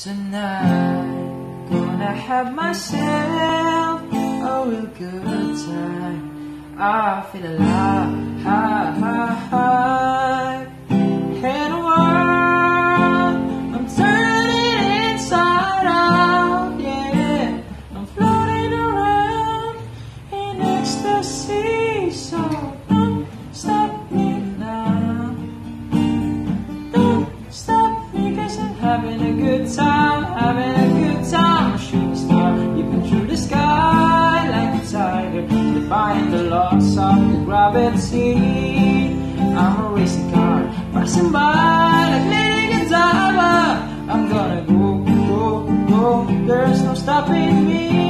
Tonight, gonna have myself a real good time. I feel alive, high, high, high. And world, I'm turning inside out, yeah. I'm floating around in ecstasy, so having a good time, having a good time. A shooting star, leaping through the sky like a tiger, defying the laws of the gravity. I'm a racing car, passing by like Lady Godiva. I'm gonna go, go, go, there's no stopping me.